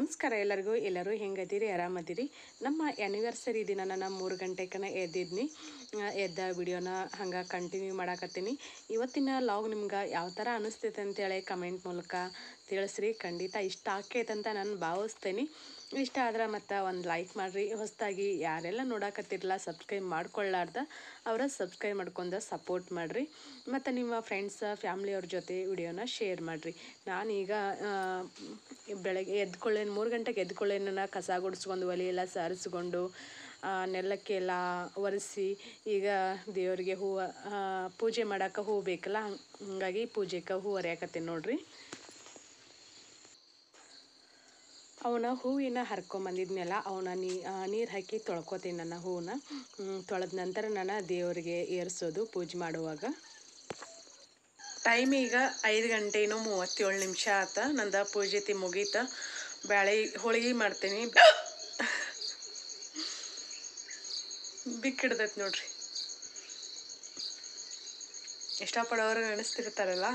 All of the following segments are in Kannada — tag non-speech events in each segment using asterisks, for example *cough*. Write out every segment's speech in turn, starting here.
ನಮಸ್ಕಾರ ಎಲ್ಲರಿಗೂ. ಎಲ್ಲರೂ ಹೆಂಗದಿರಿ? ಆರಾಮದಿರಿ? ನಮ್ಮ ಆ್ಯನಿವರ್ಸರಿ ದಿನ ನಾನು ಮೂರು ಗಂಟೆಕನ ಎದ್ದಿದ್ನಿ. ಎದ್ದ ವಿಡಿಯೋನ ಹಂಗೆ ಕಂಟಿನ್ಯೂ ಮಾಡಾಕತ್ತೀನಿ. ಇವತ್ತಿನ ಲಾಗ್ ನಿಮ್ಗೆ ಯಾವ ಥರ ಅನಿಸ್ತೈತೆ ಅಂತೇಳಿ ಕಮೆಂಟ್ ಮೂಲಕ ತಿಳಿಸ್ರಿ, ಖಂಡಿತ ಇಷ್ಟ ಅಂತ ನಾನು ಭಾವಿಸ್ತೇನೆ. ಇಷ್ಟ ಆದ್ರೆ ಮತ್ತು ಒಂದು ಲೈಕ್ ಮಾಡಿರಿ. ಹೊಸದಾಗಿ ಯಾರೆಲ್ಲ ನೋಡಕತ್ತಿರಲ್ಲ ಸಬ್ಸ್ಕ್ರೈಬ್ ಮಾಡ್ಕೊಳ್ಳಾರ್ದ ಅವರ ಸಬ್ಸ್ಕ್ರೈಬ್ ಮಾಡ್ಕೊಂಡು ಸಪೋರ್ಟ್ ಮಾಡಿರಿ. ಮತ್ತು ನಿಮ್ಮ ಫ್ರೆಂಡ್ಸ್ ಫ್ಯಾಮ್ಲಿಯವ್ರ ಜೊತೆ ವಿಡಿಯೋನ ಶೇರ್ ಮಾಡಿರಿ. ನಾನೀಗ ಬೆಳಗ್ಗೆ ಎದ್ಕೊಳ್ಳೇನು, ಮೂರು ಗಂಟೆಗೆ ಎದ್ಕೊಳ್ಳೇನ ಕಸ ಗುಡಿಸ್ಕೊಂಡು, ಒಲೆ ಎಲ್ಲ ಸಾರಿಸ್ಕೊಂಡು ನೆಲಕ್ಕೆಲ್ಲ ಒರೆಸಿ, ಈಗ ದೇವರಿಗೆ ಹೂವು ಪೂಜೆ ಮಾಡೋಕೆ ಹೂವು ಬೇಕಲ್ಲ ಹಂಗ್- ಹಂಗಾಗಿ ಪೂಜೆಗೆ ಹೂವು ಅರಿಯಾಕತ್ತೀನಿ ನೋಡ್ರಿ. ಅವನ ಹೂವಿನ ಹರ್ಕೊಂಬಂದಿದ್ನೆಲ್ಲ ಅವನ ನೀರು ಹಾಕಿ ತೊಳ್ಕೊತೀನಿ ನನ್ನ ಹೂವನ್ನ. ತೊಳೆದ ನಂತರ ನಾನು ದೇವರಿಗೆ ಏರಿಸೋದು ಪೂಜೆ ಮಾಡುವಾಗ. ಟೈಮ್ ಈಗ ಐದು ಗಂಟೆನೂ ಮೂವತ್ತೇಳು ನಿಮಿಷ ಆತ. ನಂದು ಪೂಜೆತಿ ಮುಗೀತ. ಬ್ಯಾಳೆ ಹೋಳಿಗೆ ಮಾಡ್ತೀನಿ. ಬಿಕ್ ಹಿಡ್ದೈತೆ ನೋಡ್ರಿ. ಇಷ್ಟಪಡೋರು ನೆನೆಸ್ತಿರ್ತಾರಲ್ಲ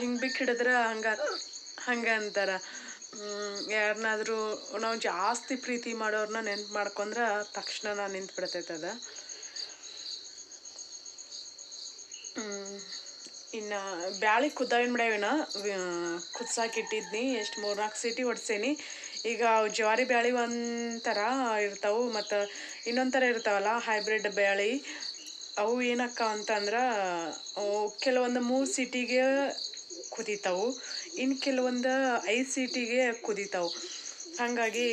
ಹಿಂಗೆ ಬಿಕ್ಕಿಡಿದ್ರೆ ಹಂಗೆ ಹಂಗೆ ಅಂತಾರ. ಯಾರನ್ನಾದರೂ ನಾವು ಜಾಸ್ತಿ ಪ್ರೀತಿ ಮಾಡೋರನ್ನ ನೆನ್ಪು ಮಾಡ್ಕೊಂಡ್ರೆ ತಕ್ಷಣ ನಾನು ನಿಂತು ಬಿಡ್ತೈತದ ಇನ್ನು ಬ್ಯಾಳಿ ಕುದ್ದಾವಿನ ಬಿಡವೇನ ಕುದ್ಸಾಕಿಟ್ಟಿದ್ನಿ ಎಷ್ಟು ಮೂರ್ನಾಲ್ಕು ಸೀಟಿ ಹೊಡ್ಸೇನಿ. ಈಗ ಜ್ವಾರಿ ಬ್ಯಾಳಿ ಒಂಥರ ಇರ್ತಾವೆ ಮತ್ತು ಇನ್ನೊಂಥರ ಥರ ಇರ್ತಾವಲ್ಲ, ಹೈಬ್ರಿಡ್ ಬ್ಯಾಳಿ. ಅವು ಏನಕ್ಕ ಅಂತಂದ್ರೆ ಕೆಲವೊಂದು ಮೂರು ಸೀಟಿಗೆ ಕುದೀತಾವು. ಇನ್ನು ಕೆಲವೊಂದು ಐದು ಸೀಟಿಗೆ ಕುದೀತಾವೆ. ಹಾಗಾಗಿ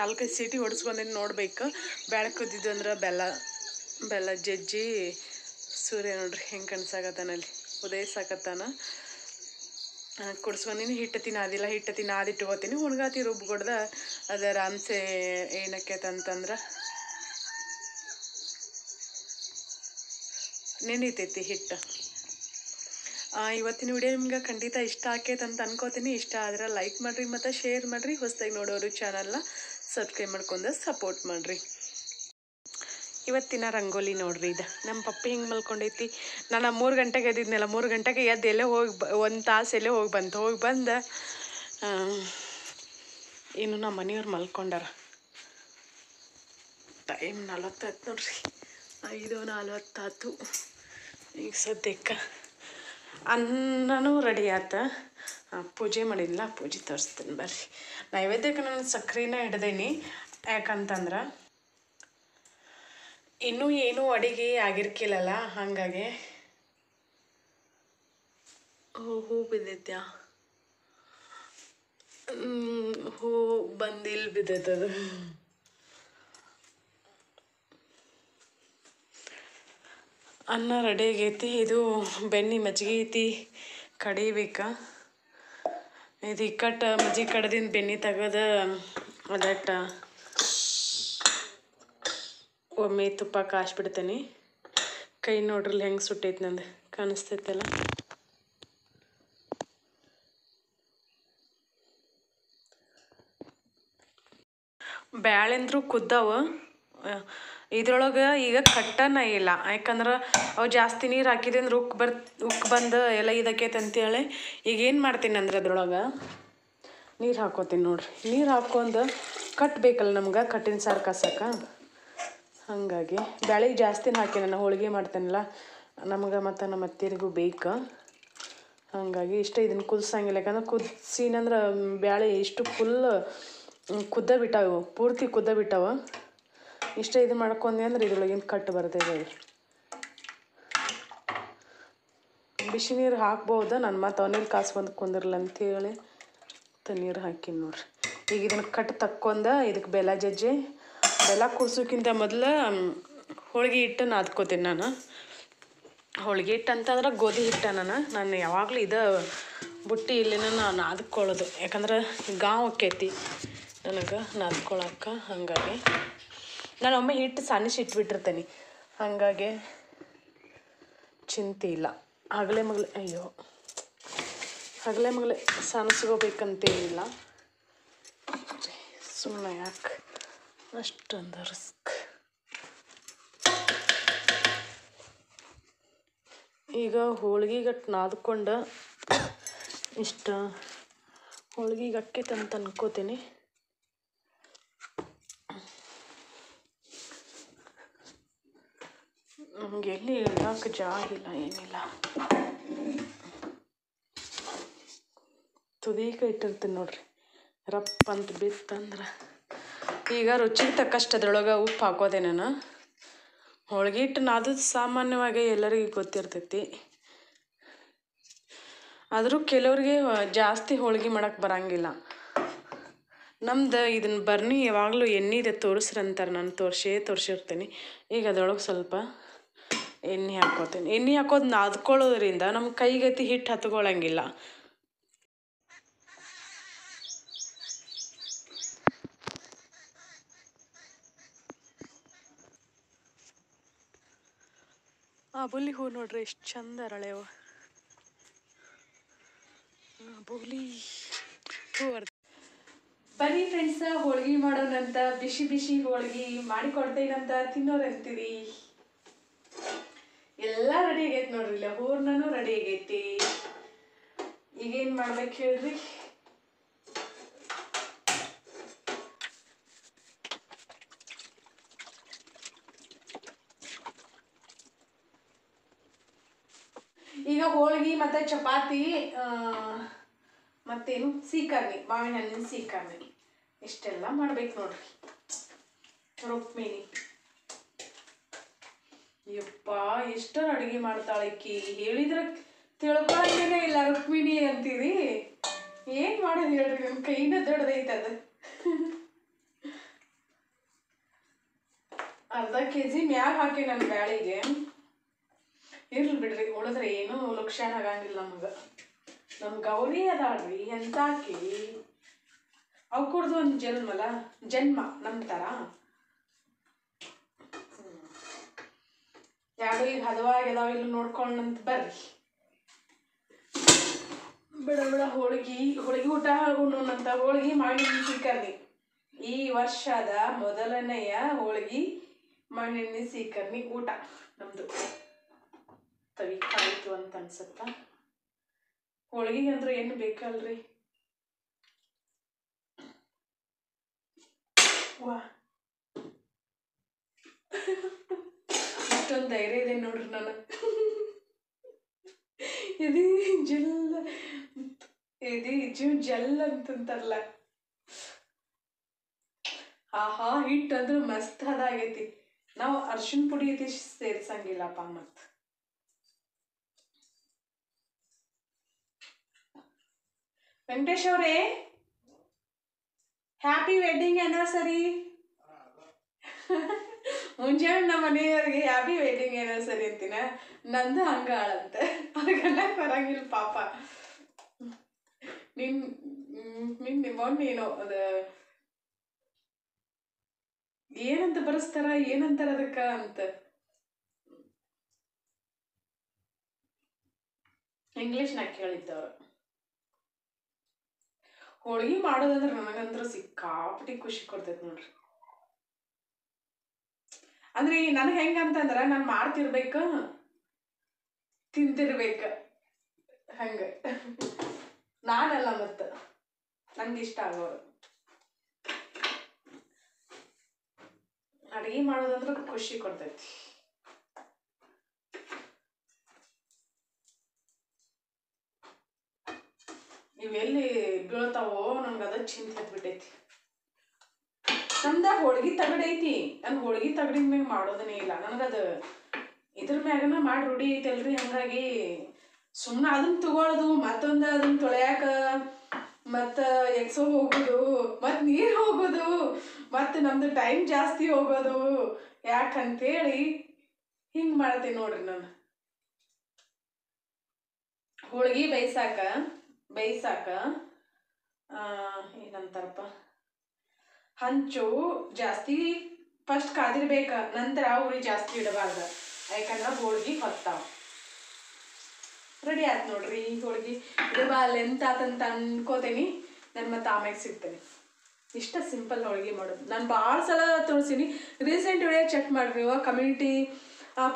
ನಾಲ್ಕೈದು ಸೀಟಿ ಹೊಡ್ಸ್ಕೊಂಡೇನು ನೋಡ್ಬೇಕು. ಬ್ಯಾಳೆ ಕುದ್ದಿದ್ದು ಅಂದ್ರೆ ಬೆಲ್ಲ ಬೆಲ್ಲ ಜಜ್ಜಿ ಸೂರ್ಯ ನೋಡ್ರಿ ಹೆಂಗೆ ಕಣ್ಸಾಕತ್ತಾನಲ್ಲಿ ಉದಯಿಸಾಕತ್ತಾನ ಕುಡ್ಸ್ಕೊಂಡಿನಿ ಹಿಟ್ಟು ತಿನ್ನಾದಿಲ್ಲ ಹಿಟ್ಟು ತಿನ್ನಾದಿಟ್ಕೋತೀನಿ ಹುಣ್ಗಾತಿ ರುಬ್ಬಿಕೊಡ್ದ ಅದರ ಅಂಸೆ ಏನಕ್ಕೆ ಅಂತಂದ್ರೆ ನೆನೀತೈತಿ ಹಿಟ್ಟು. ಇವತ್ತಿನ ವಿಡಿಯೋ ನಿಮ್ಗೆ ಖಂಡಿತ ಇಷ್ಟ ಆಕೈತೆ ಅಂತ ಅನ್ಕೋತೀನಿ. ಇಷ್ಟ ಆದ್ರೆ ಲೈಕ್ ಮಾಡಿರಿ ಮತ್ತು ಶೇರ್ ಮಾಡಿರಿ. ಹೊಸದಾಗಿ ನೋಡೋರು ಚಾನಲ್ನ ಸಬ್ಸ್ಕ್ರೈಬ್ ಮಾಡ್ಕೊಂಡು ಸಪೋರ್ಟ್ ಮಾಡಿರಿ. ಇವತ್ತಿನ ರಂಗೋಲಿ ನೋಡ್ರಿ ಇದು. ನಮ್ಮ ಪಪ್ಪಿ ಹಿಂಗೆ ಮಲ್ಕೊಂಡೈತಿ. ನಾನು ಮೂರು ಗಂಟೆಗೆ ಎದ್ದಿದ್ನಲ್ಲ, ಮೂರು ಗಂಟೆಗೆ ಎದ್ದು ಎಲ್ಲೇ ಹೋಗಿ ಬ, ಒಂದು ತಾಸು ಎಲ್ಲೇ ಹೋಗಿ ಬಂತು ಹೋಗಿ ಬಂದು ಇನ್ನು ನಮ್ಮ ಮನೆಯವ್ರು ಮಲ್ಕೊಂಡಾರ. ಟೈಮ್ ನಲವತ್ತಾಯ್ತು ನೋಡ್ರಿ. ಐದು ನಲ್ವತ್ತಾಯ್ತು ಈಗ ಸದ್ಯಕ್ಕೆ ಅನ್ನನೂ ರೆಡಿ ಆತ. ಪೂಜೆ ಮಾಡಿಲ್ಲ ಪೂಜೆ ತೋರಿಸ್ತೀನಿ ಬರ್ರಿ. ನೈವೇದ್ಯಕ್ಕೆ ನಾನು ಸಕ್ಕರೆನ ಹಿಡ್ದೇನಿ ಯಾಕಂತಂದ್ರೆ, ಇನ್ನೂ ಏನೂ ಅಡಿಗೆ ಆಗಿರ್ಕಿಲ್ಲಲ್ಲ, ಹಾಗಾಗಿ. ಹೂ ಹೂ ಬಿದ್ದೈತ್ಯಾ? ಹೂ ಬಂದಿಲ್ ಬಿದ್ದೈತದು. ಅನ್ನ ರೆಡಿ ಆಗೈತಿ. ಇದು ಬೆಣ್ಣೆ ಮಜ್ಜಿಗೆ ಐತಿ. ಕಡಿಬೇಕು. ಇದು ಇಕ್ಕಟ್ಟು ಮಜ್ಜಿಗೆ ಕಡ್ದಿಂದ ಬೆಣ್ಣೆ ತೆಗೆದು ಅದಟ್ಟ ಒಮ್ಮೆ ತುಪ್ಪ ಕಾಯಿಸ್ಬಿಡ್ತೀನಿ ಕೈ ನೋಡ್ರಲ್ಲಿ ಹೆಂಗೆ ಸುಟ್ಟೈತೆ ನಂದು ಕಾಣಿಸ್ತೈತಲ್ಲ. ಬ್ಯಾಳೆಂದ್ರೂ ಕುದ್ದಾವ. ಇದ್ರೊಳಗೆ ಈಗ ಕಟ್ಟನ ಇಲ್ಲ. ಯಾಕಂದ್ರೆ ಅವು ಜಾಸ್ತಿ ನೀರು ಹಾಕಿದೆ ಅಂದ್ರೆ ಬರ್, ಉಕ್ ಬಂದು ಎಲ್ಲ ಇದಕ್ಕೈತೆ ಅಂತೇಳಿ ಈಗ ಏನು ಮಾಡ್ತೀನಿ ಅಂದ್ರೆ ಅದ್ರೊಳಗೆ ನೀರು ಹಾಕೋತೀನಿ ನೋಡ್ರಿ. ನೀರು ಹಾಕ್ಕೊಂಡು ಕಟ್ಟಬೇಕಲ್ಲ ನಮ್ಗೆ ಕಟ್ಟಿನ ಸಾರು ಕಸಕ್ಕೆ? ಹಾಗಾಗಿ ಬ್ಯಾಳೆ ಜಾಸ್ತಿನ ಹಾಕಿ ನಾನು ಹೋಳಿಗೆ ಮಾಡ್ತೇನಲ್ಲ, ನಮ್ಗೆ ಮತ್ತು ನಮ್ಮ ಅತ್ತಿರಿಗೂ ಬೇಕು. ಹಾಗಾಗಿ ಇಷ್ಟ ಇದನ್ನು ಕುದಿಸಂಗಿಲ್ಲ. ಯಾಕಂದ್ರೆ ಕುದಿಸಿನಂದ್ರೆ ಬ್ಯಾಳೆ ಇಷ್ಟು ಫುಲ್ ಕುದ್ದ ಬಿಟ್ಟಾವು, ಪೂರ್ತಿ ಕುದ್ದ ಬಿಟ್ಟಾವ. ಇಷ್ಟ ಇದು ಮಾಡ್ಕೊಂಡಿ ಅಂದ್ರೆ ಇದ್ರೊಳಗಿನ ಕಟ್ಟು ಬರ್ತೈತೆ ಬಿಸಿ ನೀರು ಹಾಕ್ಬೋದು, ನಾನು ಮತ್ತೆ ಕಾಸು ಬಂದು ಕುಂದಿರಲ್ಲ ಅಂತೇಳಿ ನೀರು ಹಾಕಿ ನೋಡ್ರಿ. ಈಗ ಇದನ್ನು ಕಟ್ ತಕ್ಕೊಂಡ ಇದಕ್ಕೆ ಬೆಲ್ಲ ಜಜ್ಜಿ, ಬೆಲ್ಲ ಕುಡ್ಸೋಕ್ಕಿಂತ ಮೊದಲು ಹೋಳಿಗೆ ಹಿಟ್ಟು ನಾದ್ಕೋತೀನಿ ನಾನು. ಹೋಳಿಗೆ ಹಿಟ್ಟು ಅಂತಂದ್ರೆ ಗೋಧಿ ಹಿಟ್ಟು ನಾನು. ನಾನು ಯಾವಾಗಲೂ ಇದು ಬುಟ್ಟಿ ಇಲ್ಲಿನ ನಾನು ನಾದ್ಕೊಳ್ಳೋದು ಯಾಕಂದ್ರೆ ಗಾಂವ್ ಆಕೈತಿ ನನಗೆ ನಾದ್ಕೊಳಕ್ಕೆ ಹಾಗಾಗಿ. ನಾನು ಒಮ್ಮೆ ಹಿಟ್ಟು ಇಟ್ಬಿಟ್ಟಿರ್ತೇನೆ. ಹಾಗಾಗಿ ಚಿಂತೆ ಇಲ್ಲ. ಹಗಲೇ ಮಗಲೇ, ಅಯ್ಯೋ. ಹಗಲೇ ಮಗಲೇ ಸಣಸ್ಕೋಬೇಕಂತೇನಿಲ್ಲ ಸುಮ್ಮನೆ ಯಾಕೆ? ಅಷ್ಟೊಂದು ರಿಸ್ಕ್. ಈಗ ಹೋಳ್ಗೆ ಗಟ್ಟ ನಾದ್ಕೊಂಡು ಇಷ್ಟ. ಹೋಳಿಗೆ ಗಟ್ಟಿತ್ತು ಅಂತ ಅನ್ಕೋತೀನಿ. ನಮ್ಗೆ ಎಲ್ಲಿ ಇಡಕ್ಕೆ ಜಾಗ ಇಲ್ಲ, ಏನಿಲ್ಲ. ತುದೀಕ ಇಟ್ಟಿರ್ತೀನಿ ನೋಡ್ರಿ. ರಪ್ಪ ಅಂತ ಬಿತ್ತಂದ್ರೆ. ಈಗ ರುಚಿಗೆ ತಕ್ಕಷ್ಟು ಅದ್ರೊಳಗೆ ಉಪ್ಪು ಹಾಕೋದೆ ನಾನು. ಹೋಳ್ಗೆ ಹಿಟ್ಟು ಅದು ಸಾಮಾನ್ಯವಾಗಿ ಎಲ್ಲರಿಗೂ ಗೊತ್ತಿರ್ತೈತಿ. ಆದರೂ ಕೆಲವ್ರಿಗೆ ಜಾಸ್ತಿ ಹೋಳ್ಗೆ ಮಾಡಕ್ಕೆ ಬರಂಗಿಲ್ಲ. ನಮ್ದು ಇದನ್ನ ಬರ್ನಿ ಯಾವಾಗಲೂ ಎಣ್ಣೆದೆ ತೋರಿಸ್ರಿ ಅಂತಾರೆ ನಾನು ತೋರಿಸೇ ತೋರಿಸಿರ್ತೀನಿ. ಈಗ ಅದ್ರೊಳಗೆ ಸ್ವಲ್ಪ ಎಣ್ಣೆ ಹಾಕ್ಕೋತೀನಿ ಎಣ್ಣೆ ಹಾಕೋದು ನಾದ್ಕೊಳ್ಳೋದ್ರಿಂದ ನಮ್ಮ ಕೈಗತಿ ಹಿಟ್ಟು ಹತ್ಕೊಳ್ಳಂಗಿಲ್ಲ ಆ ಬುಲಿ ಹೂ ನೋಡ್ರಿ ಎಷ್ಟು ಚಂದ ಅರಳೆವು ಬುಲಿ ಹೂ ಬನ್ನಿ ಫ್ರೆಂಡ್ಸ್ ಹೋಳ್ಗೆ ಮಾಡೋಣಂತ, ಬಿಸಿ ಬಿಸಿ ಹೋಳ್ಗೆ ಮಾಡಿಕೊಡ್ತೇನಂತ ತಿನ್ನೋರಂತೀರಿ ಎಲ್ಲ ರೆಡಿ ಆಗೈತೆ ನೋಡ್ರಿ ಇಲ್ಲ ಹೂರ್ಣನು ರೆಡಿ ಆಗೈತಿ ಈಗೇನು ಮಾಡ್ಬೇಕು ಹೇಳ್ರಿ? ಈಗ ಹೋಳಿಗೆ ಮತ್ತೆ ಚಪಾತಿ ಮತ್ತೇನು? ಸೀಕರ್ಣಿ ಮಾವಿನ ಹಣ್ಣಿನ ಸೀಕರ್ಣಿ. ಇಷ್ಟೆಲ್ಲ ಮಾಡ್ಬೇಕು ನೋಡ್ರಿ. ರುಕ್ಮಿಣಿ. ಯಪ್ಪ ಎಷ್ಟರ ಅಡುಗೆ ಮಾಡ್ತಾಳೆ ಈಕಿ? ಹೇಳಿದ್ರೆ ತಿಳ್ಕೊಳಂಗೇನೆ ಇಲ್ಲ ರುಕ್ಮಿಣಿ ಅಂತೀರಿ? ಏನ್ ಮಾಡೋದು ಹೇಳ್ರಿ ನಮ್ಮ ಕೈನ ದೊಡ್ಡದೈತೆ ಅದು. ಅರ್ಧ ಕೆ ಜಿ ಮ್ಯಾಗ ಹಾಕಿ ನನ್ನ ಬ್ಯಾಳಿಗೆ. ಇರ್ಲಿ ಬಿಡ್ರಿ, ಉಳಿದ್ರೆ ಏನೂ ಲಕ್ಷಣ ಆಗಂಗಿಲ್ಲ ನಮ್ಗೆ. ನಮ್ಮ ಗೌರಿ ಅದಾಳ್ರಿ, ಎಂತಾಕಿ? ಅವ್ಕುಡ್ದು ಒಂದು ಜನ್ಮಲ್ಲ ಜನ್ಮ ನಮ್ಮ ಥರ ಯಾರು ಈಗ ಹದವಾಗಿದಾವ ಇಲ್ಲ ನೋಡ್ಕೊಂಡಂತ ಬರ್ರಿ. ಬಿಡ ಬಿಡ, ಹೋಳ್ಗಿ, ಹೋಳಿಗೆ ಊಟ ಉಣ್ಣೋಣಂತ ಹೋಳ್ಗಿ ಮಾಡಿ ಸೀಕರ್ಣಿ. ಈ ವರ್ಷದ ಮೊದಲನೆಯ ಹೋಳ್ಗಿ ಮಣ್ಣೆಣ್ಣೆ ಸೀಕರ್ಣಿ ಊಟ. ನಮ್ದು ತವಿಕಾಯ್ತು ಅಂತ ಅನ್ಸತ್ತ. ಹೋಳಿಗೆ ಅಂದ್ರೆ ಏನು ಬೇಕಲ್ರಿ? ವಾ. ಇಷ್ಟೊಂದು ಧೈರ್ಯ ಇದೆ ನೋಡ್ರಿ ನಾನು ಇದು ಜಲ್ ಇದು ಜೀವ್ ಜಲ್ ಅಂತಂತಾರಲ್ಲ. ಆಹಾ ಹಿಟ್ಟು ಅಂದ್ರೆ ಮಸ್ತ್ ಅದಾಗೈತಿ ನಾವು ಅರ್ಶಿನ ಪುಡಿ ಇದು ಸೇರ್ಸಂಗಿಲ್ಲಪ್ಪ ಮತ್ ವೆಂಕಟೇಶ್ ಅವರೇ ಹ್ಯಾಪಿ ವೆಡ್ಡಿಂಗ್ ಆನಿವರ್ಸರಿ ಮುಂಜಾನೆ ನಮ್ಮ ಮನೆಯವ್ರಿಗೆ ಹ್ಯಾಪಿ ವೆಡ್ಡಿಂಗ್ ಆನಿವರ್ಸರಿ ಅಂತೀನ? ನಂದು ಹಂಗೆ ಆಳಂತ. ಅವ್ರಿಗೆಲ್ಲ ಬರಂಗಿಲ್ಲ ಪಾಪ. ನಿನ್ ನಿನ್ ಮೊನ್ನೆ ಏನೋ ಅದ, ಏನಂತ ಬರೆಸ್ತಾರ, ಏನಂತಾರ ಅದಕ್ಕ ಅಂತ. ಇಂಗ್ಲಿಷ್ನಾಗ ಕೇಳಿದ್ದವ್ರು ಹೋಳಿಗೆ ಮಾಡೋದಂದ್ರೆ ನನಗಂದ್ರ ಸಿಕ್ಕಾಪಟ್ಟಿ ಖುಷಿ ಕೊಡ್ತೈತೆ ನೋಡ್ರಿ. ಅಂದ್ರೆ ನನಗೆ ಹೆಂಗಂತಂದ್ರ ನಾನು ಮಾಡ್ತಿರ್ಬೇಕ ತಿಂತಿರ್ಬೇಕ ಹಂಗ. ನಾನಲ್ಲ ಮತ್ತ. ನಂಗೆ ಇಷ್ಟ ಆಗೋರು. ಅಡಿಗೆ ಮಾಡೋದಂದ್ರೆ ಖುಷಿ ಕೊಡ್ತೈತಿ. ಇವೆಲ್ಲಿ ಬೀಳ್ತಾವೋ ನಮ್ಗೆ ಅದ ಚಿಂತೆ ಹತ್ಬಿಟ್ಟೈತಿ ನಮ್ದ ಹೋಳ್ಗಿ ತಗಡೈತಿ ನನ್ ಹೋಳ್ಗಿ ತಗಡಿನ ಮ್ಯಾಗ ಮಾಡೋದನೇ ಇಲ್ಲ. ನನಗದ ಇದ್ರ ಮ್ಯಾಗನ ಮಾಡಿ ರೂಢಿ ಐತಲ್ರಿ. ಹಂಗಾಗಿ ಸುಮ್ಮನೆ ಅದನ್ನ ತಗೊಳ್ಳೋದು ಮತ್ತೊಂದು ಅದನ್ನ ತೊಳೆಯಾಕ, ಮತ್ತ ಎಕ್ಸೋ ಹೋಗೋದು ಮತ್ ನೀರ್ ಹೋಗೋದು ಮತ್ ನಮ್ದು ಟೈಮ್ ಜಾಸ್ತಿ ಹೋಗೋದು. ಯಾಕಂತೇಳಿ ಹಿಂಗ್ ಮಾಡ್ತೀನಿ ನೋಡ್ರಿ ನಾನು. ಹೋಳ್ಗಿ ಬೇಯ್ಸಾಕ ಬೇಯ್ಸಾಕ ಏನಂತಾರಪ್ಪ? ಹಂಚು ಜಾಸ್ತಿ ಫಸ್ಟ್ ಕಾದಿರ್ಬೇಕ ನಂತರ ಉರಿ ಜಾಸ್ತಿ ಇಡಬಾರ್ದು. ಯಾಕಂದ್ರೆ ಹೋಳ್ಗಿ ಹೊತ್ತಾವ. ರೆಡಿ ಆಯ್ತು ನೋಡ್ರಿ ಈ ಹೋಳ್ಗಿ. ಬಾ ಲೆಂತ್ ಆತಂತ ಅನ್ಕೋತೀನಿ. ನಾನು ಮತ್ತೆ ಆಮ್ಯಾಗ ಸಿಗ್ತೇನೆ. ಇಷ್ಟ ಸಿಂಪಲ್ ಹೋಳ್ಗಿ ಮಾಡೋದು. ನಾನು ಭಾಳ ಸಲ ತೋರಿಸೀನಿ. ರೀಸೆಂಟ್ ವಿಡಿಯೋ ಚೆಕ್ ಮಾಡ್ರಿ. ಇವಾಗ ಕಮ್ಯುನಿಟಿ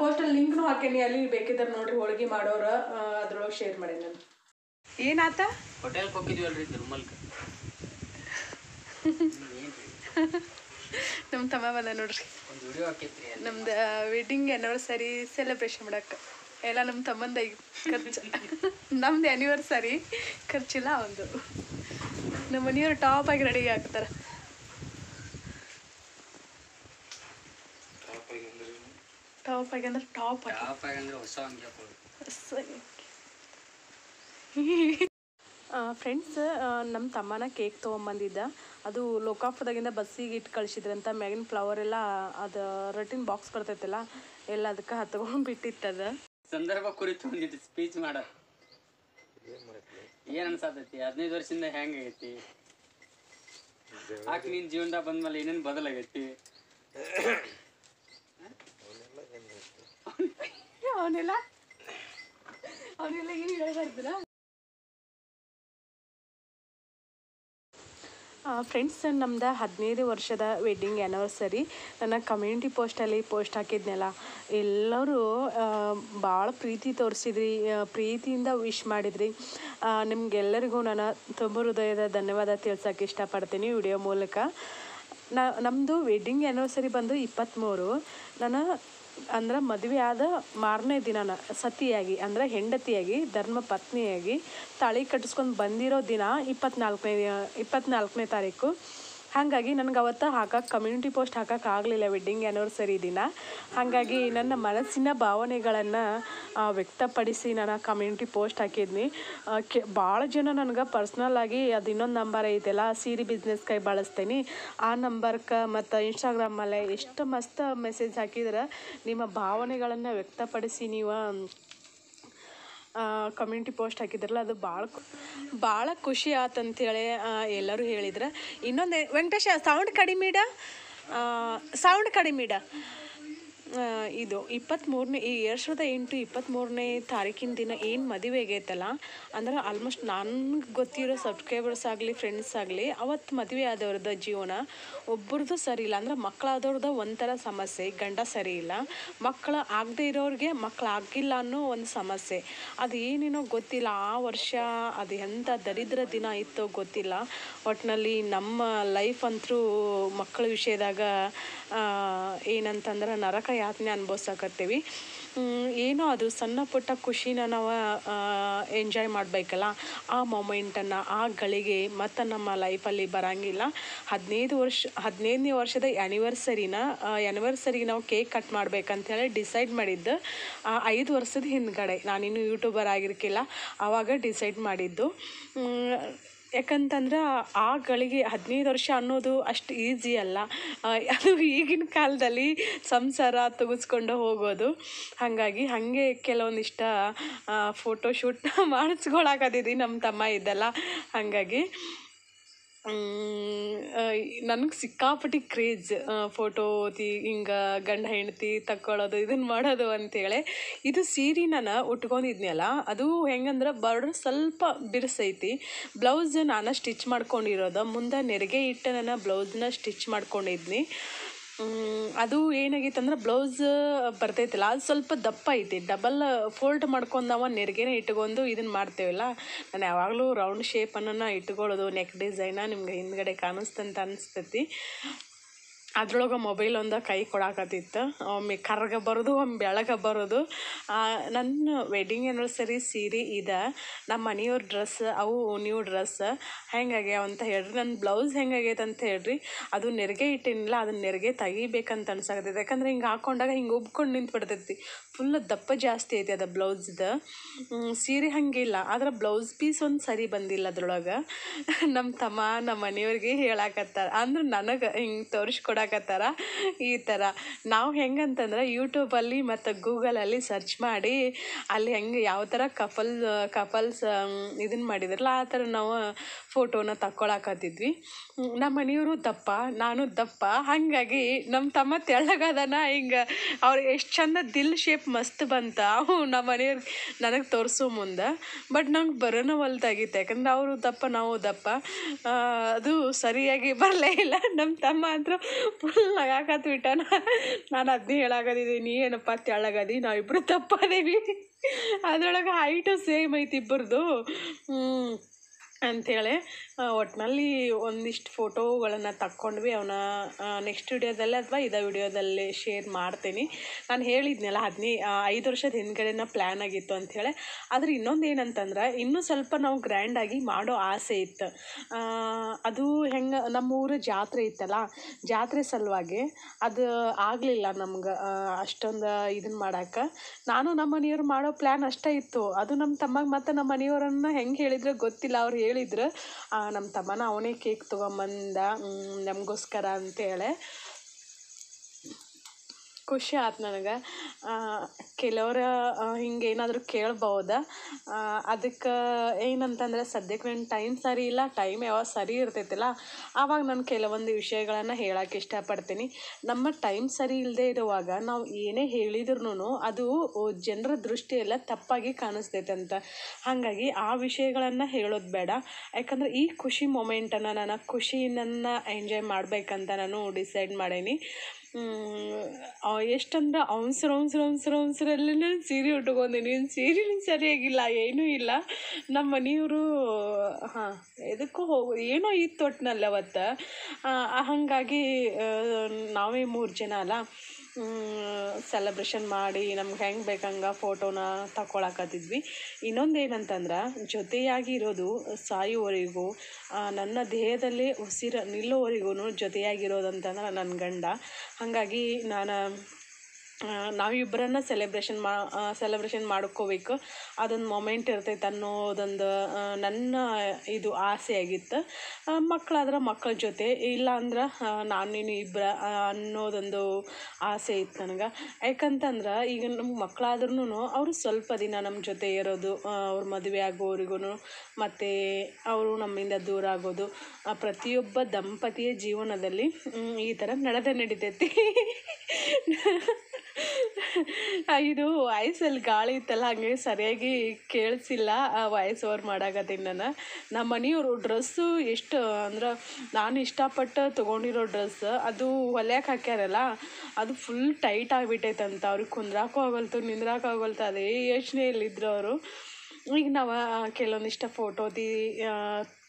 ಪೋಸ್ಟಲ್ಲಿ ಲಿಂಕ್ನು ಹಾಕೇನಿ. ಅಲ್ಲಿ ಬೇಕಿದ್ರೆ ನೋಡ್ರಿ ಹೋಳ್ಗಿ ಮಾಡೋರು ಅದ್ರೊಳಗೆ ಶೇರ್ ಮಾಡಿ ನಾನು. ಏನಾತ? ಹೋಟೆಲ್ಗೆ ಹೋಗಿದ್ವಲ್ರಿ ತಿರುಮಲ್ಕ *laughs* *laughs* ನಮ್ಮ ತಮ್ಮ ಬಂದ ನೋಡ್ರಿ. ನಮ್ದು ವೆಡ್ಡಿಂಗ್ ಆ್ಯನಿವರ್ಸರಿ ಸೆಲೆಬ್ರೇಷನ್ ಮಾಡಕ್ಕೆ ಎಲ್ಲ ನಮ್ಮ ತಮ್ಮಂದ ಖರ್ಚು. *laughs* ನಮ್ದು ಆ್ಯನಿವರ್ಸರಿ ಖರ್ಚಿಲ್ಲ ಒಂದು ನಮ್ಮ ಮನೆಯವ್ರು ಟಾಪ್ ಆಗಿ ರೆಡಿ ಆಗ್ತಾರೆ. ಟಾಪ್ ಆಗಿ ಅಂದ್ರೆ ಟಾಪ್ ಆಗಿ ಹೊಸ *laughs* ಫ್ರೆಂಡ್ಸ್ ನಮ್ಮ ತಮ್ಮನ ಕೇಕ್ ತೊಗೊಂಬಂದಿದ್ದ. ಅದು ಲೋಕಾಪುರದಾಗಿಂದ ಬಸ್ಸಿಗೆ ಇಟ್ಟು ಕಳಿಸಿದ್ರಂತ ಮ್ಯಾಗಿನ ಫ್ಲವರ್ ಎಲ್ಲ ಅದು ರೊಟ್ಟಿನ ಬಾಕ್ಸ್ ಬರ್ತೈತಲ್ಲ ಎಲ್ಲ ಅದಕ್ಕೆ ಹತ್ಕೊಂಡು ಬಿಟ್ಟಿತ್ತದ ಸಂದರ್ಭ ಕುರಿತು ಒಂದಿಟ್ಟು ಸ್ಪೀಚ್ ಮಾಡ. ಏನ್ ಅನ್ಸಾತೈತಿ? ಹದಿನೈದು ವರ್ಷದಿಂದ ಹೆಂಗ್ ಆಗೈತಿ? ಆಕೆ ನಿನ್ ಜೀವನದಾಗ ಬಂದ್ಮೇಲೆ ಏನೇನು ಬದಲಾಗೈತಿ? ಅವನೆಲ್ಲ? ಅವನೆಲ್ಲ ಏನು ಹೇಳ್ಬಾರ್ದ್ರ ಫ್ರೆಂಡ್ಸ್ ನಮ್ದು ಹದಿನೈದು ವರ್ಷದ ವೆಡ್ಡಿಂಗ್ ಆ್ಯನಿವರ್ಸರಿ ನನ್ನ ಕಮ್ಯುನಿಟಿ ಪೋಸ್ಟಲ್ಲಿ ಪೋಸ್ಟ್ ಹಾಕಿದ್ನಲ್ಲ. ಎಲ್ಲರೂ ಭಾಳ ಪ್ರೀತಿ ತೋರಿಸಿದ್ರಿ ಪ್ರೀತಿಯಿಂದ ವಿಶ್ ಮಾಡಿದ್ರಿ. ನಿಮಗೆಲ್ಲರಿಗೂ ನಾನು ತುಂಬ ಹೃದಯದ ಧನ್ಯವಾದ ತಿಳ್ಸೋಕೆ ಇಷ್ಟಪಡ್ತೀನಿ ವಿಡಿಯೋ ಮೂಲಕ. ನಾ ನಮ್ಮದು ವೆಡ್ಡಿಂಗ್ ಆ್ಯನಿವರ್ಸರಿ ಬಂದು ಇಪ್ಪತ್ತ್ಮೂರು ನಾನು ಅಂದ್ರೆ ಮದುವೆ ಆದ ಮಾರನೇ ದಿನನ, ಸತಿಯಾಗಿ, ಅಂದ್ರೆ ಹೆಂಡತಿಯಾಗಿ, ಧರ್ಮ ಪತ್ನಿಯಾಗಿ ತಾಳಿ ಕಟ್ಟಿಸ್ಕೊಂಡು ಬಂದಿರೋ ದಿನ ಇಪ್ಪತ್ನಾಲ್ಕನೇ ಇಪ್ಪತ್ನಾಲ್ಕನೇ ತಾರೀಕು. ಹಾಗಾಗಿ ನನಗೆ ಅವತ್ತು ಹಾಕಕ್ಕೆ ಕಮ್ಯುನಿಟಿ ಪೋಸ್ಟ್ ಹಾಕಕ್ಕೆ ಆಗಲಿಲ್ಲ ವೆಡ್ಡಿಂಗ್ ಆ್ಯನಿವರ್ಸರಿ ದಿನ. ಹಾಗಾಗಿ ನನ್ನ ಮನಸ್ಸಿನ ಭಾವನೆಗಳನ್ನು ವ್ಯಕ್ತಪಡಿಸಿ ನಾನು ಕಮ್ಯುನಿಟಿ ಪೋಸ್ಟ್ ಹಾಕಿದ್ನಿ. ಕೆ ಭಾಳ ಜನ ನನಗೆ ಪರ್ಸ್ನಲ್ ಆಗಿ ಅದು ಇನ್ನೊಂದು ನಂಬರ್ ಐತೆಲ್ಲ, ಸೀರೆ ಬಿಸ್ನೆಸ್ ಕೈ ಬಳಸ್ತೀನಿ. ಆ ನಂಬರ್ಗೆ ಮತ್ತು ಇನ್ಸ್ಟಾಗ್ರಾಮಲ್ಲೇ ಎಷ್ಟು ಮಸ್ತ್ ಮೆಸೇಜ್ ಹಾಕಿದ್ರೆ, ನಿಮ್ಮ ಭಾವನೆಗಳನ್ನು ವ್ಯಕ್ತಪಡಿಸಿ ನೀವು ಕಮ್ಯುನಿಟಿ ಪೋಸ್ಟ್ ಹಾಕಿದ್ರಲ್ಲ, ಅದು ಭಾಳ ಭಾಳ ಖುಷಿ ಆತಂತೇಳಿ ಎಲ್ಲರೂ ಹೇಳಿದ್ರು. ಇನ್ನೊಂದು, ವೆಂಕಟೇಶ ಸೌಂಡ್ ಕಡಿಮೆ ಇಡ? ಸೌಂಡ್ ಕಡಿಮೆ ಇಡ? ಇದು ಇಪ್ಪತ್ತ್ಮೂರನೇ, ಈ ಎರಡು ಸಾವಿರದ ಎಂಟು ಇಪ್ಪತ್ತ್ಮೂರನೇ ತಾರೀಕಿನ ದಿನ ಏನು ಮದುವೆ ಆಗೈತಲ್ಲ, ಅಂದ್ರೆ ಆಲ್ಮೋಸ್ಟ್ ನನಗೆ ಗೊತ್ತಿರೋ ಸಬ್ಸ್ಕ್ರೈಬರ್ಸ್ ಆಗಲಿ ಫ್ರೆಂಡ್ಸ್ ಆಗಲಿ ಅವತ್ತು ಮದುವೆ ಆದವ್ರದ್ದು ಜೀವನ ಒಬ್ಬರದ್ದು ಸರಿ ಇಲ್ಲ. ಅಂದ್ರೆ ಮಕ್ಕಳಾದವ್ರದ್ದು ಒಂಥರ ಸಮಸ್ಯೆ, ಗಂಡ ಸರಿ ಇಲ್ಲ. ಮಕ್ಕಳು ಆಗದೆ ಇರೋರಿಗೆ ಮಕ್ಕಳು ಆಗಿಲ್ಲ ಅನ್ನೋ ಒಂದು ಸಮಸ್ಯೆ. ಅದು ಏನೇನೋ ಗೊತ್ತಿಲ್ಲ. ಆ ವರ್ಷ ಅದು ಎಂಥ ದರಿದ್ರ ದಿನ ಇತ್ತೋ ಗೊತ್ತಿಲ್ಲ. ಒಟ್ಟಿನಲ್ಲಿ ನಮ್ಮ ಲೈಫ್ ಅಂತೂ ಮಕ್ಕಳ ವಿಷಯದಾಗ ಏನಂತಂದ್ರೆ ನರಕ ಯಾತನೆ ಅನುಭವಿಸಕತ್ತೀವಿ. ಏನೋ ಅದು ಸಣ್ಣ ಪುಟ್ಟ ಖುಷಿನ ನಾವು ಎಂಜಾಯ್ ಮಾಡಬೇಕಲ್ಲ, ಆ ಮೊಮೆಂಟನ್ನು ಆ ಗಳಿಗೆ ಮತ್ತು ನಮ್ಮ ಲೈಫಲ್ಲಿ ಬರೋಂಗಿಲ್ಲ. ಹದಿನೈದು ವರ್ಷ, ಹದಿನೈದನೇ ವರ್ಷದ ಆ್ಯನಿವರ್ಸರಿನ ಆ್ಯನಿವರ್ಸರಿಗೆ ನಾವು ಕೇಕ್ ಕಟ್ ಮಾಡ್ಬೇಕಂತೇಳಿ ಡಿಸೈಡ್ ಮಾಡಿದ್ದು ಐದು ವರ್ಷದ ಹಿಂದ್ಗಡೆ. ನಾನಿನ್ನು ಯೂಟ್ಯೂಬರ್ ಆಗಿರ್ಕಿಲ್ಲ ಆವಾಗ ಡಿಸೈಡ್ ಮಾಡಿದ್ದು. ಯಾಕಂತಂದ್ರೆ ಆ ಗಳಿಗೆ ಹದಿನೈದು ವರ್ಷ ಅನ್ನೋದು ಅಷ್ಟು ಈಸಿ ಅಲ್ಲ. ಅದು ಈಗಿನ ಕಾಲದಲ್ಲಿ ಸಂಸಾರ ತೆಗೆಸ್ಕೊಂಡು ಹೋಗೋದು. ಹಾಗಾಗಿ ಹಾಗೆ ಕೆಲವೊಂದಿಷ್ಟ ಫೋಟೋಶೂಟ್ *laughs* ಮಾಡಿಸ್ಕೊಳಕತ್ತಿದ್ವಿ ನಮ್ಮ ತಮ್ಮ ಇದ್ದಲ್ಲ. ಹಾಗಾಗಿ ನನಗೆ ಸಿಕ್ಕಾಪಟ್ಟಿ ಕ್ರೇಜ್ ಫೋಟೋ ತಿ ಹಿಂಗೆ ಗಂಡ ಹೆಂಡತಿ ತಕ್ಕೊಳ್ಳೋದು ಇದನ್ನು ಮಾಡೋದು ಅಂತೇಳಿ. ಇದು ಸೀರೆ ನಾನು ಉಟ್ಕೊಂಡಿದ್ನಲ್ಲ, ಅದು ಹೆಂಗಂದ್ರೆ ಬಾರ್ಡರ್ ಸ್ವಲ್ಪ ಬಿರ್ಸೈತಿ. ಬ್ಲೌಸ್ ನಾನು ಸ್ಟಿಚ್ ಮಾಡ್ಕೊಂಡಿರೋದು, ಮುಂದೆ ನೆರಿಗೆ ಇಟ್ಟು ನಾನು ಬ್ಲೌಸ್ನ ಸ್ಟಿಚ್ ಮಾಡ್ಕೊಂಡಿದ್ನಿ. ಅದು ಏನಾಗೈತೆ ಅಂದ್ರೆ ಬ್ಲೌಸ್ ಬರ್ತೈತಿಲ್ಲ, ಅದು ಸ್ವಲ್ಪ ದಪ್ಪ ಐತಿ ಡಬಲ್ ಫೋಲ್ಡ್ ಮಾಡ್ಕೊಂಡು ನಾವು ನೆರಿಗೆನೇ ಇಟ್ಕೊಂಡು ಇದನ್ನು ಮಾಡ್ತೇವಲ್ಲ, ನಾನು ಯಾವಾಗಲೂ ರೌಂಡ್ ಶೇಪನ್ನು ಇಟ್ಕೊಳ್ಳೋದು ನೆಕ್ ಡಿಸೈನ ನಿಮ್ಗೆ ಹಿಂದ್ಗಡೆ ಕಾಣಿಸ್ತಂತ ಅನಿಸ್ತೈತಿ. ಅದ್ರೊಳಗೆ ಮೊಬೈಲ್ ಒಂದು ಕೈ ಕೊಡಾಕತ್ತಿತ್ತು. ಒಮ್ಮೆ ಕರ್ಗ ಬರೋದು, ಒಮ್ಮೆ ಬೆಳಗ ಬರೋದು. ನನ್ನ ವೆಡ್ಡಿಂಗ್ ಆ್ಯನಿವರ್ಸರಿ ಸೀರೆ ಇದೆ. ನಮ್ಮ ಮನೆಯವ್ರ ಡ್ರೆಸ್ ಅವು ನ್ಯೂ ಡ್ರೆಸ್ ಹೆಂಗಾಗ್ಯಾವ ಅಂತ ಹೇಳ್ರಿ. ನನ್ನ ಬ್ಲೌಸ್ ಹೆಂಗಾಗೈತೆ ಅಂತ ಹೇಳ್ರಿ. ಅದು ನೆರಿಗೆ ಇಟ್ಟಿನಿಲ್ಲ, ಅದನ್ನ ನೆರಿಗೆ ತೆಗಿಬೇಕಂತ ಅನ್ಸಾಕತ್ತೈತೆ ಯಾಕಂದ್ರೆ ಹಿಂಗೆ ಹಾಕೊಂಡಾಗ ಹಿಂಗೆ ಉಬ್ಕೊಂಡು ನಿಂತು ಬಿಡ್ತೈತಿ ಫುಲ್ ದಪ್ಪ ಜಾಸ್ತಿ ಐತಿ ಅದು ಬ್ಲೌಸ್ದು ಸೀರೆ ಹಾಗಿಲ್ಲ. ಆದ್ರೆ ಬ್ಲೌಸ್ ಪೀಸ್ ಒಂದು ಸರಿ ಬಂದಿಲ್ಲ ಅದ್ರೊಳಗೆ. ನಮ್ಮ ತಮ್ಮ ನಮ್ಮ ಮನೆಯವ್ರಿಗೆ ಹೇಳಾಕತ್ತಾರ ಅಂದ್ರೆ ನನಗೆ ಹಿಂಗೆ ತೋರಿಸ್ಕೊಡಕತ್ತಾರ ಈ ಥರ ನಾವು ಹೆಂಗಂತಂದ್ರೆ ಯೂಟ್ಯೂಬಲ್ಲಿ ಮತ್ತು ಗೂಗಲಲ್ಲಿ ಸರ್ಚ್ ಮಾಡಿ ಅಲ್ಲಿ ಹೆಂಗೆ ಯಾವ ಥರ ಕಪಲ್ ಕಪಲ್ಸ್ ಇದನ್ನು ಮಾಡಿದ್ರಲ್ಲ, ಆ ಥರ ನಾವು ಫೋಟೋನ ತಕ್ಕೊಳಕತ್ತಿದ್ವಿ. ನಮ್ಮ ಮನೆಯವರು ದಪ್ಪ, ನಾನು ದಪ್ಪ, ಹಾಗಾಗಿ ನಮ್ಮ ತಮ್ಮ ತೆಳ್ಳಗಾದನ, ಹಿಂಗೆ ಅವ್ರು ಎಷ್ಟು ಚಂದ ದಿಲ್ ಶೇಪ್ ಮಸ್ತ್ ಬಂತ ಅವು ನಮ್ಮ ಮನೆಯವ್ರು ನನಗೆ ತೋರಿಸೋ ಮುಂದೆ. ಬಟ್ ನಂಗೆ ಬರೋನ ಹೊಲ್ತಾಗಿತ್ತು ಯಾಕಂದ್ರೆ ಅವರು ದಪ್ಪ, ನಾವು ದಪ್ಪ. ಅದು ಸರಿಯಾಗಿ ಬರಲೇ ಇಲ್ಲ. ನಮ್ಮ ತಮ್ಮ ಅಂದರು ಫುಲ್ ನಗಾಕತ್ ಬಿಟ್ಟಾನ. ನಾನು ಅದನ್ನೇ ಹೇಳಾಗದಿದ್ದೀನಿ ಏನಪ್ಪ ತೆಳ್ಳಗದಿ? ನಾವಿಬ್ಬರು ದಪ್ಪ ಅದೇವಿ. ಅದ್ರೊಳಗೆ ಹೈಟು ಸೇಮ್ ಐತಿ ಇಬ್ಬರದು ಅಂಥೇಳಿ ಒಟ್ಟಿನಲ್ಲಿ ಒಂದಿಷ್ಟು ಫೋಟೋಗಳನ್ನು ತಕ್ಕೊಂಡ್ವಿ. ಅವನ್ನ ನೆಕ್ಸ್ಟ್ ವಿಡಿಯೋದಲ್ಲೇ ಅಥವಾ ಇದೇ ವಿಡಿಯೋದಲ್ಲಿ ಶೇರ್ ಮಾಡ್ತೀನಿ. ನಾನು ಹೇಳಿದ್ನಲ್ಲ, ಹದಿನೈ ಐದು ವರ್ಷದ ಹಿಂದ್ಗಡೆನ ಪ್ಲ್ಯಾನ್ ಆಗಿತ್ತು ಅಂಥೇಳಿ ಆದರೆ ಇನ್ನೊಂದು ಏನಂತಂದ್ರೆ, ಇನ್ನೂ ಸ್ವಲ್ಪ ನಾವು ಗ್ರ್ಯಾಂಡಾಗಿ ಮಾಡೋ ಆಸೆ ಇತ್ತು. ಅದು ಹೆಂಗೆ ನಮ್ಮ ಊರ ಜಾತ್ರೆ ಇತ್ತಲ್ಲ, ಜಾತ್ರೆ ಸಲುವಾಗಿ ಅದು ಆಗಲಿಲ್ಲ ನಮ್ಗೆ ಅಷ್ಟೊಂದು ಇದನ್ನು ಮಾಡಕ್ಕೆ ನಾನು ನಮ್ಮ ಮನೆಯವ್ರು ಮಾಡೋ ಪ್ಲ್ಯಾನ್ ಅಷ್ಟೇ ಇತ್ತು. ಅದು ನಮ್ಮ ತಮ್ಮಗೆ ಮತ್ತು ನಮ್ಮ ಮನೆಯವ್ರನ್ನ ಹೆಂಗೆ ಹೇಳಿದ್ರೆ ಗೊತ್ತಿಲ್ಲ. ಅವ್ರು ಹೇಳಿದ್ರು ನಮ್ಮ ತಮ್ಮನ ಅವನೇ ಕೇಕ್ ತೊಗೊಂಬಂದ ನಮಗೋಸ್ಕರ ಅಂತೇಳಿ. ಖುಷಿ ಆಯ್ತು ನನಗೆ. ಕೆಲವ್ರು ಹಿಂಗೆ ಏನಾದರೂ ಕೇಳ್ಬೋದ. ಅದಕ್ಕೆ ಏನಂತಂದ್ರೆ ಸದ್ಯಕ್ಕೆ ನನ್ನ ಟೈಮ್ ಸರಿ ಇಲ್ಲ, ಟೈಮ್ ಯಾವಾಗ ಸರಿ ಇರ್ತೈತಿಲ್ಲ, ಆವಾಗ ನಾನು ಕೆಲವೊಂದು ವಿಷಯಗಳನ್ನು ಹೇಳಕ್ಕೆ ಇಷ್ಟಪಡ್ತೀನಿ. ನಮ್ಮ ಟೈಮ್ ಸರಿ ಇಲ್ಲದೆ ಇರುವಾಗ ನಾವು ಏನೇ ಹೇಳಿದ್ರು ಅದು ಜನರ ದೃಷ್ಟಿಯೆಲ್ಲ ತಪ್ಪಾಗಿ ಕಾಣಿಸ್ತೈತೆ ಅಂತ ಹಾಗಾಗಿ ಆ ವಿಷಯಗಳನ್ನು ಹೇಳೋದು ಬೇಡ. ಯಾಕಂದ್ರೆ ಈ ಖುಷಿ ಮೊಮೆಂಟನ್ನು ನಾನು ಖುಷಿನನ್ನು ಎಂಜಾಯ್ ಮಾಡಬೇಕಂತ ನಾನು ಡಿಸೈಡ್ ಮಾಡೀನಿ. ಎಷ್ಟಂದ್ರೆ ಅವಸರ ಅವಸರ ಅವಸರ ಅವಸರಲ್ಲೇ ಸೀರೆ ಉಟ್ಕೊಂಡೀನಿ ಸೀರೆನೂ ಸರಿಯಾಗಿಲ್ಲ, ಏನೂ ಇಲ್ಲ. ನಮ್ಮ ಮನೆಯವರು, ಹಾಂ, ಎದಕ್ಕೂ ಹೋಗು, ಏನೋ ಇತ್ತು ಒಟ್ಟಿನಲ್ಲಿ ಅವತ್ತು ಹಾಗಾಗಿ ನಾವೇ ಮೂರು ಜನ ಅಲ್ಲ. ಸೆಲೆಬ್ರೇಷನ್ ಮಾಡಿ ನಮ್ಗೆ ಹೆಂಗೆ ಬೇಕಂಗೆ ಫೋಟೋನ ತಗೊಳಕತ್ತಿದ್ವಿ ಇನ್ನೊಂದು ಏನಂತಂದ್ರೆ ಜೊತೆಯಾಗಿ ಇರೋದು ಸಾಯುವವರೆಗೂ ನನ್ನ ದೇಹದಲ್ಲಿ ಉಸಿರು ನಿಲ್ಲುವವರೆಗೂ ಜೊತೆಯಾಗಿರೋದಂತಂದ್ರೆ ನನ್ನ ಗಂಡ. ಹಾಗಾಗಿ ನಾನು ನಾವಿಬ್ಬರನ್ನ ಸೆಲೆಬ್ರೇಷನ್ ಮಾ ಸೆಲೆಬ್ರೇಷನ್ ಮಾಡ್ಕೋಬೇಕು. ಅದೊಂದು ಮೊಮೆಂಟ್ ಇರ್ತೈತೆ ಅನ್ನೋದೊಂದು ನನ್ನ ಇದು ಆಸೆ ಆಗಿತ್ತು ಮಕ್ಕಳಾದ್ರೆ ಮಕ್ಕಳ ಜೊತೆ ಇಲ್ಲ ಅಂದ್ರೆ ನಾನು ನೀನು ಇಬ್ಬರ ಅನ್ನೋದೊಂದು ಆಸೆ ಇತ್ತು ನನಗೆ. ಯಾಕಂತಂದ್ರೆ, ಈಗ ನಮ್ಗೆ ಮಕ್ಕಳಾದ್ರೂ ಅವರು ಸ್ವಲ್ಪ ದಿನ ನಮ್ಮ ಜೊತೆ ಇರೋದು ಅವ್ರ ಮದುವೆ ಆಗೋವರೆಗೂ ಮತ್ತು ಅವರು ನಮ್ಮಿಂದ ದೂರ ಆಗೋದು ಪ್ರತಿಯೊಬ್ಬ ದಂಪತಿಯ ಜೀವನದಲ್ಲಿ ಈ ಥರ ನಡೆದೇ ನಡಿತೈತಿ. ಇದು ವಾಯ್ಸಲ್ಲಿ ಗಾಳಿ ಇತ್ತಲ್ಲ, ಹಾಗೆ ಸರಿಯಾಗಿ ಕೇಳಿಸಿಲ್ಲ ವಾಯ್ಸ್ ಓವರ್ ಮಾಡಾಗದಿನ ನಾನು. ನಮ್ಮ ಮನೆಯವರು ಡ್ರೆಸ್ಸು ಎಷ್ಟು, ಅಂದ್ರೆ ನಾನು ಇಷ್ಟಪಟ್ಟು ತೊಗೊಂಡಿರೋ ಡ್ರೆಸ್, ಅದು ಹೊಲ್ಯಾಕೆ ಹಾಕ್ಯಾರಲ್ಲ, ಅದು ಫುಲ್ ಟೈಟ್ ಆಗಿಬಿಟ್ಟೈತಂತ. ಅವ್ರಿಗೆ ಕುಂದ್ರಾಕೂ ಆಗಲ್ತು, ನಿಂದ್ರಾಕೂ ಆಗಲ್ತು, ಅದೇ ಯೋಚನೆಯಲ್ಲಿದ್ರು ಅವರು. ಈಗ ನಾವು ಕೆಲವೊಂದಿಷ್ಟು ಫೋಟೋದಿ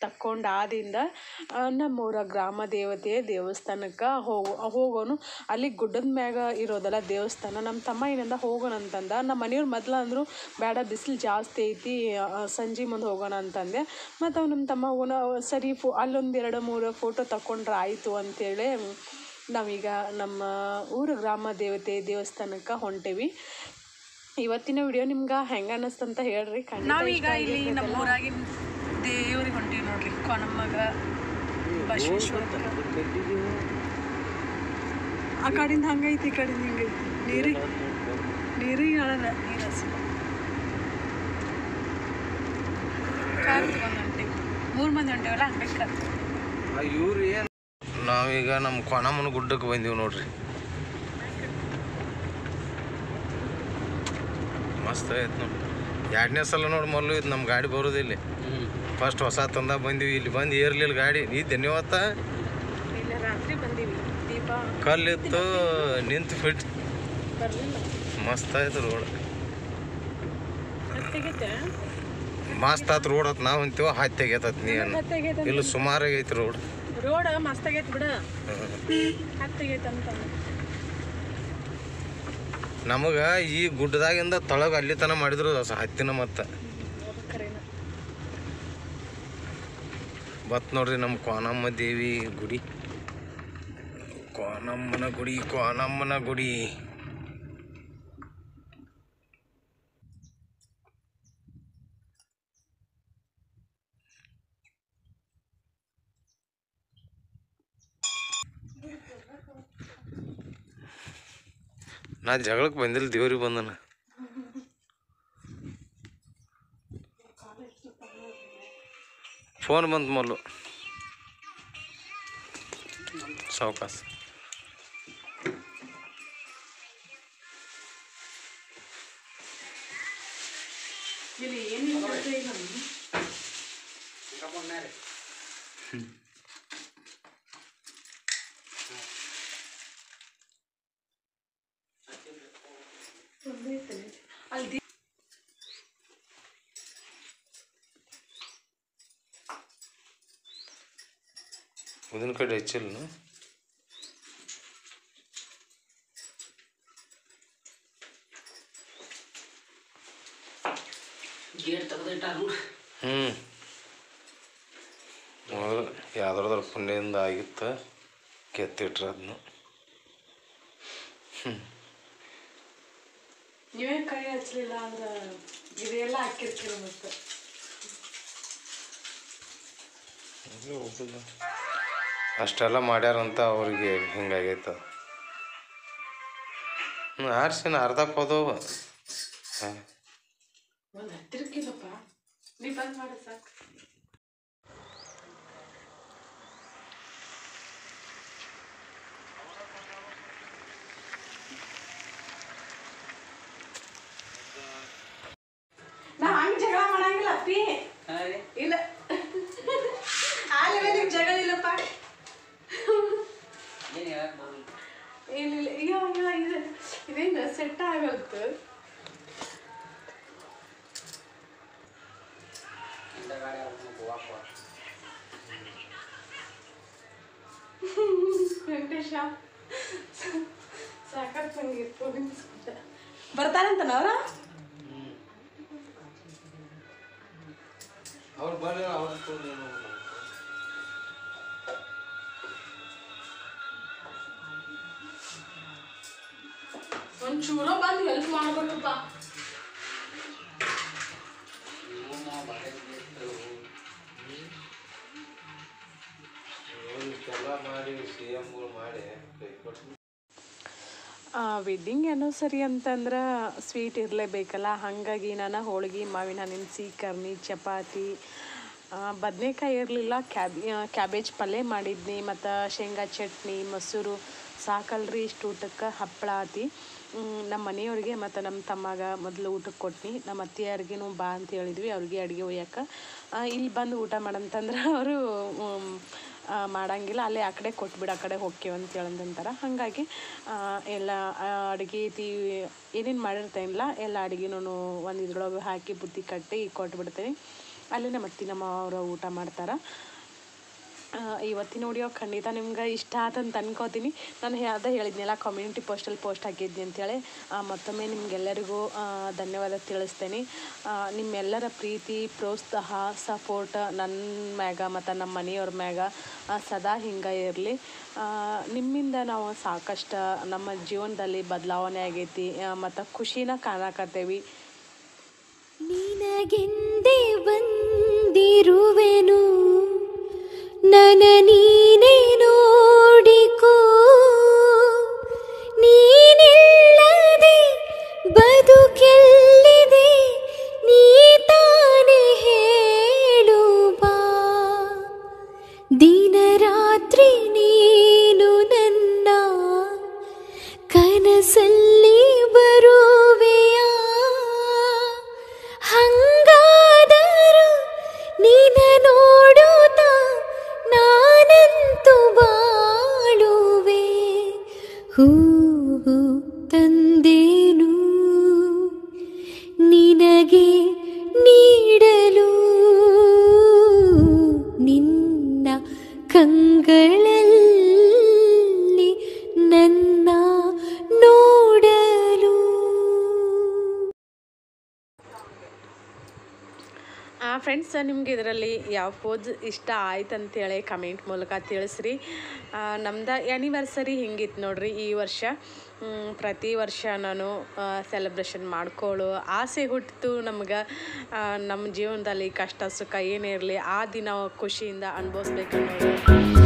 ತಕ್ಕೊಂಡು ಆದಿಂದ ಆ, ನಮ್ಮೂರ ಗ್ರಾಮ ದೇವತೆ ದೇವಸ್ಥಾನಕ್ಕೆ ಹೋಗೋ ಹೋಗೋನು. ಅಲ್ಲಿ ಗುಡ್ಡದ ಮ್ಯಾಗ ಇರೋದಲ್ಲ ದೇವಸ್ಥಾನ ನಮ್ಮ ತಮ್ಮ ಏನಂದ ಹೋಗೋಣ ಅಂತಂದ. ನಮ್ಮ ಮನೆಯವ್ರು ಮೊದ್ಲು ಅಂದರು ಬೇಡ ಬಿಸಿಲು ಜಾಸ್ತಿ ಐತಿ ಸಂಜೆ ಮುಂದೆ ಹೋಗೋಣ ಅಂತಂದೆ. ಮತ್ತು ಅವ್ನು ನಮ್ಮ ತಮ್ಮ ಹೋಗೋಣ ಸರಿ ಫೋ ಅಲ್ಲೊಂದು ಎರಡು ಮೂರು ಫೋಟೋ ತಕ್ಕೊಂಡ್ರೆ ಆಯಿತು ಅಂಥೇಳಿ ನಾವೀಗ ನಮ್ಮ ಊರ ಗ್ರಾಮ ದೇವತೆ ದೇವಸ್ಥಾನಕ್ಕೆ ಹೊಂಟೇವಿ. ಇವತ್ತಿನ ವಿಡಿಯೋ ನಿಮ್ಗೆ ಹೆಂಗೆ ಅನ್ನಿಸ್ತಂತ ಹೇಳ್ರಿ. ನಾವೀಗ ಇಲ್ಲಿ ನಮ್ಮ ಊರಾಗಿನ ದೇವ್ರಿಗೆ ಹೊಂಟಿವಿ ನೋಡ್ರಿ. ಕೊನಮ್ಮಗ ಬಸವೇಶ್ವರ ಆ ಕಡಿಂದ ಹಂಗೈತಿ ಈ ಕಡೆಯಿಂದ ಹಿಂಗೈತಿ ನೀರಿ ನೀರಿಗೆ ಹೇಳಲ್ಲ ನೀರು ಹಸಿ ಕಾರ್ ತಗೊಂಡು ಹೊಂಟೀವಿ. ಮೂರು ಮಂದಿ ಹೊಂಟೇವಲ್ಲ ಹಂಗಾಗಿ ಕಾರ್ ಇವ್ರು ಏನು ನಾವೀಗ ನಮ್ಮ ಕೊನಮ್ಮನ ಗುಡ್ಡಕ್ಕೆ ಬಂದೀವಿ ನೋಡ್ರಿ. ಮಸ್ತ್ ಐತೆ ನೋಡಿ. ಎರಡನೇ ಸಲ ನೋಡಿ ಮೊದಲು ಇದು ನಮ್ಮ ಗಾಡಿ ಬರೋದಿಲ್ಲ ಫಸ್ಟ್ ಹೊಸ ತಂದ ಬಂದೀವಿ. ಇಲ್ಲಿ ಬಂದು ಏರ್ಲಿಲ್ಲ ಗಾಡಿ. ಇದ್ದೆ ನೀವತ್ತ ಇಲ್ಲ ದೀಪ ಕಲ್ಲಿತ್ತು ನಿಂತು ಫಿಟ್ ಮಸ್ತ್ ಆಯ್ತು ರೋಡ್. ಮಸ್ತ್ ಆಯ್ತು ರೋಡ್ ಆತ್. ನಾವು ಅಂತೀವ ಹತ್ತಿ ಆಗೈತತ್ ನೀ ಇಲ್ಲಿ ಸುಮಾರಾಗಿ ಐತಿ ರೋಡ್. ರೋಡ್ ಮಸ್ತ್ ಆಗೈತಿ ಬಿಡ. ಹತ್ತಿಗೆ ಅಂತ ನಮಗೆ ಈ ಗುಡ್ಡದಾಗಿಂದ ತೊಳಗ ಅಲ್ಲಿ ತನ ಮಾಡಿದ್ರು ಹತ್ತಿನ ಮತ್ತು. ಬತ್ ನೋಡ್ರಿ ನಮ್ಮ ಕೋನಮ್ಮ ದೇವಿ ಗುಡಿ. ಕೋನಮ್ಮನ ಗುಡಿ ಕೋನಮ್ಮನ ಗುಡಿ. ನಾ ಜಗಳಕ್ಕೆ ಬಂದಿಲ್ಲ ದೇವ್ರಿಗೆ ಬಂದನ. ಫೋನ್ ಬಂತು ಮೊದಲು. ಸಾವಕಾಶ ಇಲ್ಲಿ ಏನಿಲ್ಲ ಅಲ್ಲಿ ದೀಪ ಉದಿನ ಕಡೆ ಹೆಚ್ಚಿಲ್ಲ ಗೇಟ್ ತೆಗೆದಿಟ್ಟಾರು ಹ್ಞೂ ಮೊದಲು ಯಾವ್ದಾದ್ರ ಪುಣ್ಯದಿಂದ ಆಗಿತ್ತು ಕೆತ್ತಿಟ್ರು ಅದನ್ನು ನೀವೇ ಕೈ ಹಚ್ಚಲಿಲ್ಲ ಅಂದ್ರೆ ಇದೆಲ್ಲ ಹಾಕಿರ್ತೀರ ಮತ್ತೆ ಅಷ್ಟೆಲ್ಲ ಮಾಡ್ಯಾರಂತ ಅವ್ರಿಗೆ ಹಿಂಗಾಗೈತ. ಹ್ಞೂ ಆರ್ಸಿನ ಅರ್ಧ ಒಂದು ಹತ್ತಿರಕ್ಕಿಲ್ಲಪ್ಪ ನೀ ಬಂದ್ ಮಾಡ ಸಾಕು ನಾ ಹಂಗ್ ಜಗಳ ಮಾಡಂಗಿಲ್ಲ ಅಪ್ಪಿ ಇಲ್ಲ ಆ ಲೆವೆಲಿಗೆ ಜಗಳ ಇಲ್ಲಪ್ಪ ಏನು ಹೇಳಕ್ ಬರಲ್ಲ ಏನಿಲ್ಲ ಅಯ್ಯೋ ಅಯ್ಯೋ ಇದು ಇದೇನು ಸೆಟ್ ಆಗಲ್ತು ಹಿಂದಗಡೆ ಅವ್ರನ್ನ ಗೋವಾಕ್ ಹೋದ. ವೆಂಕಟೇಶ ಸಾಕತ್ ಹಂಗಿತ್ತು ಬರ್ತಾರಂತನ ವೆಡ್ಡಿಂಗ್ ಆ್ಯನಿವರ್ಸರಿ ಅಂತಂದ್ರೆ ಸ್ವೀಟ್ ಇರಲೇಬೇಕಲ್ಲ. ಹಾಗಾಗಿ ನಾನು ಹೋಳಿಗೆ, ಮಾವಿನ ಹಣ್ಣಿನ ಕರ್ನಿ ಚಪಾತಿ ಬದನೆಕಾಯಿ ಇರಲಿಲ್ಲ, ಕ್ಯಾಬ್ ಕ್ಯಾಬೇಜ್ ಪಲ್ಯ ಮಾಡಿದ್ನಿ, ಮತ್ತು ಶೇಂಗಾ ಚಟ್ನಿ, ಮೊಸರು, ಸಾಕಲ್ರಿ ಇಷ್ಟು ಊಟಕ್ಕೆ ಹಪ್ಪಳ ಆತಿ. ನಮ್ಮ ಮನೆಯವ್ರಿಗೆ ಮತ್ತು ನಮ್ಮ ತಮ್ಮಗ ಮೊದಲು ಊಟಕ್ಕೆ ಕೊಟ್ನಿ. ನಮ್ಮ ಅತ್ತೆಯವ್ರಿಗೂ ಬಾ ಅಂತ ಹೇಳಿದ್ವಿ, ಅವ್ರಿಗೆ ಅಡುಗೆ ಒಯ್ಯಕ್ಕೆ. ಇಲ್ಲಿ ಬಂದು ಊಟ ಮಾಡಂತಂದ್ರೆ *laughs* ಅವರು ಮಾಡಂಗಿಲ್ಲ. ಅಲ್ಲಿ ಆ ಕಡೆ ಕೊಟ್ಬಿಡು, ಆ ಕಡೆ ಹೋಕ್ಕೇವೆ ಅಂತ ಹೇಳಂದಂತಾರೆ ಹಾಗಾಗಿ ಎಲ್ಲ ಅಡುಗೆ ತಿ, ಏನೇನು ಮಾಡಿರ್ತೇನಿಲ್ಲ ಎಲ್ಲ ಅಡುಗೆನೂ ಒಂದು ಇದ್ರೊಳಗೆ ಹಾಕಿ ಬುತ್ತಿ ಕಟ್ಟಿ ಕೊಟ್ಬಿಡ್ತೀನಿ. ಅಲ್ಲೇ ಮತ್ತೆ ನಮ್ಮ ಅವರು ಊಟ ಮಾಡ್ತಾರೆ. ಇವತ್ತಿನ ವಿಡಿಯೋ ಖಂಡಿತ ನಿಮ್ಗೆ ಇಷ್ಟ ಆತಂತ ಅನ್ಕೋತೀನಿ. ನಾನು ಅದೇ ಹೇಳಿದ್ನಲ್ಲ ಕಮ್ಯುನಿಟಿ ಪೋಸ್ಟಲ್ಲಿ ಪೋಸ್ಟ್ ಹಾಕಿದ್ನಿ ಅಂತೇಳಿ. ಮತ್ತೊಮ್ಮೆ ನಿಮಗೆಲ್ಲರಿಗೂ ಧನ್ಯವಾದ ತಿಳಿಸ್ತೀನಿ. ನಿಮ್ಮೆಲ್ಲರ ಪ್ರೀತಿ, ಪ್ರೋತ್ಸಾಹ ಸಪೋರ್ಟ್ ನನ್ನ ಮ್ಯಾಗ ಮತ್ತು ನಮ್ಮ ಮನೆಯವ್ರ ಮ್ಯಾಗ ಸದಾ ಹಿಂಗೆ ಇರಲಿ. ನಿಮ್ಮಿಂದ ನಾವು ಸಾಕಷ್ಟು ನಮ್ಮ ಜೀವನದಲ್ಲಿ ಬದಲಾವಣೆ ಆಗೈತಿ. ಮತ್ತು ಖುಷಿನ ಕಾಣಕತ್ತೇವಿ. ನಿನಗೆಂದೇ ಬಂದಿರುವೆನು. ನನ ನೀನೇ ನೋಡಿಕೋ ನೀನಿಲ್ಲದೆ ಬದುಕೆಲ್ಲಿದೆ ಹೂವು ಫ್ರೆಂಡ್ಸ್ ನಿಮ್ಗೆ ಇದರಲ್ಲಿ ಯಾವ ಪೋಸ್ ಇಷ್ಟ ಆಯ್ತು ಅಂತೇಳಿ ಕಮೆಂಟ್ ಮೂಲಕ ತಿಳಿಸ್ರಿ. ನಮ್ದು ಆ್ಯನಿವರ್ಸರಿ ಹಿಂಗಿತ್ತು ನೋಡ್ರಿ ಈ ವರ್ಷ. ಪ್ರತಿ ವರ್ಷ ನಾನು ಸೆಲೆಬ್ರೇಷನ್ ಮಾಡ್ಕೊಳ್ಳೋ ಆಸೆ ಹುಟ್ಟಿತು ನಮ್ಗೆ. ನಮ್ಮ ಜೀವನದಲ್ಲಿ ಕಷ್ಟ ಸುಖ ಏನೇ ಇರಲಿ ಆ ದಿನ ಖುಷಿಯಿಂದ ಅನುಭವಿಸ್ಬೇಕನ್ನೋದು.